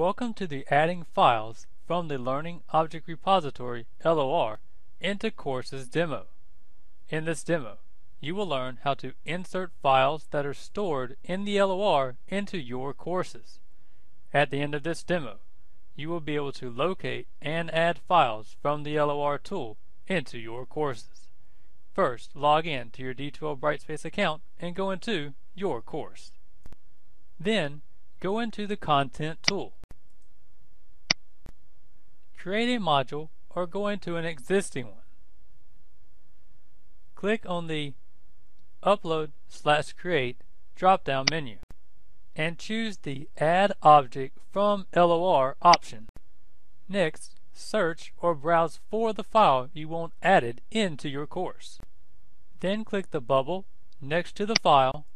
Welcome to the Adding Files from the Learning Object Repository LOR into Courses demo. In this demo, you will learn how to insert files that are stored in the LOR into your courses. At the end of this demo, you will be able to locate and add files from the LOR tool into your courses. First, log in to your D2L Brightspace account and go into your course. Then, go into the Content tool. Create a module or go into an existing one. Click on the Upload slash Create drop-down menu and choose the Add Object from LOR option. Next, search or browse for the file you want added into your course. Then click the bubble next to the file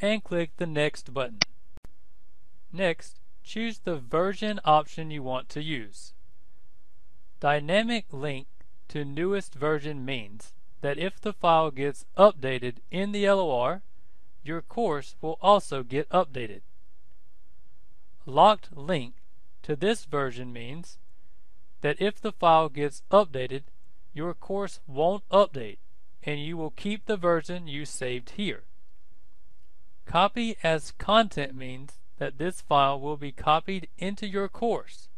and click the Next button. Next, choose the version option you want to use. Dynamic link to newest version means that if the file gets updated in the LOR, your course will also get updated. Locked link to this version means that if the file gets updated, your course won't update and you will keep the version you saved here. Copy as content means that this file will be copied into your course.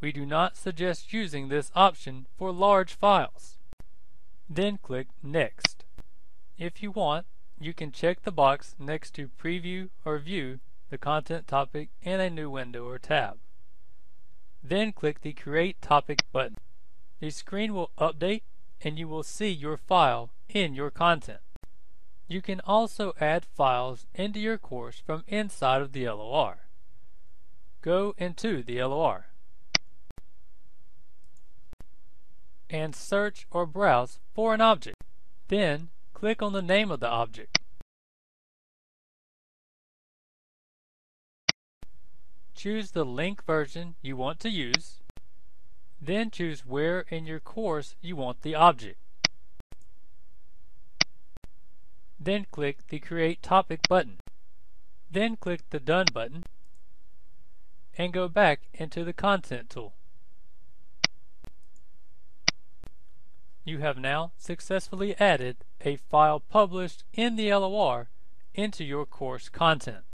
We do not suggest using this option for large files. Then click Next. If you want, you can check the box next to Preview or View the content topic in a new window or tab. Then click the Create Topic button. The screen will update and you will see your file in your content. You can also add files into your course from inside of the LOR. Go into the LOR and search or browse for an object. Then click on the name of the object. Choose the link version you want to use. Then choose where in your course you want the object. Then click the Create Topic button. Then click the Done button and go back into the Content tool. You have now successfully added a file published in the LOR into your course content.